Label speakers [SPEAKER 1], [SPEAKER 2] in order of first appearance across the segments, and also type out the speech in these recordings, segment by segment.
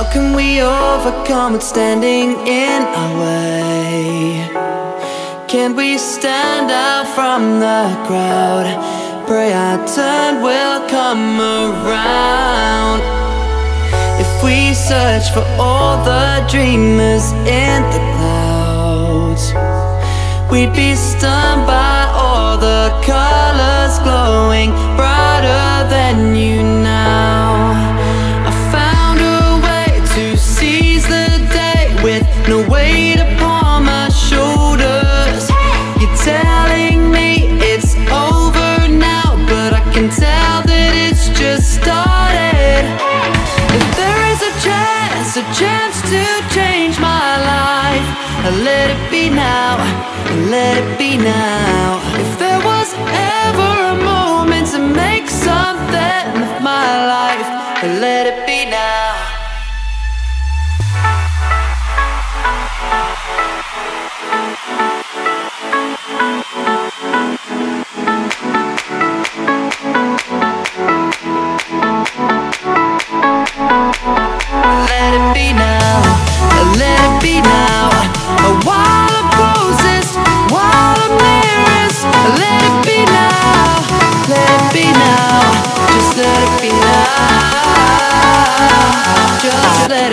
[SPEAKER 1] How can we overcome what's standing in our way? Can we stand out from the crowd? Pray our turn will come around. If we search for all the dreamers in the clouds, we'd be stunned by all the colors with no weight upon my shoulders. You're telling me it's over now, but I can tell that it's just started. If there is a chance, a chance to change my life, let it be now, let it be now. If there was ever a moment to make something of my life, let Let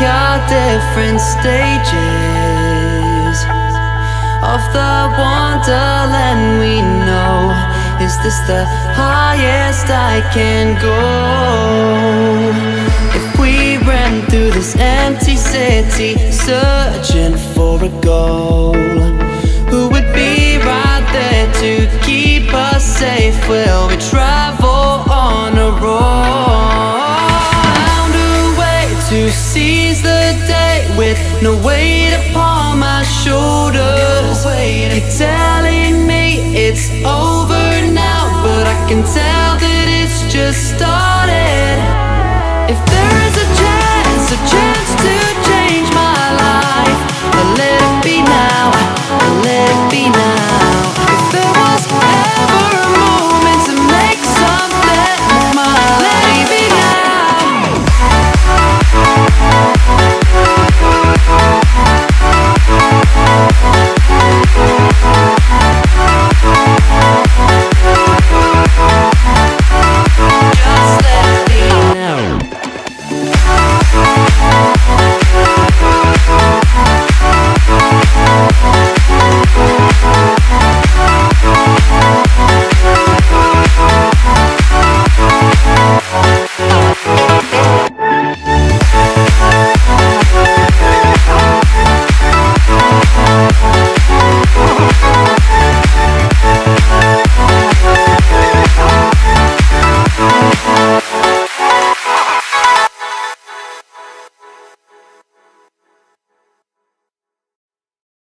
[SPEAKER 1] are different stages of the wonderland we know. Is this the highest I can go? If we ran through this empty city searching for a goal, who would be right there to keep us safe? Will we to seize the day with no weight upon my shoulders. You're telling me it's over now, but I can tell that it's just started. If there is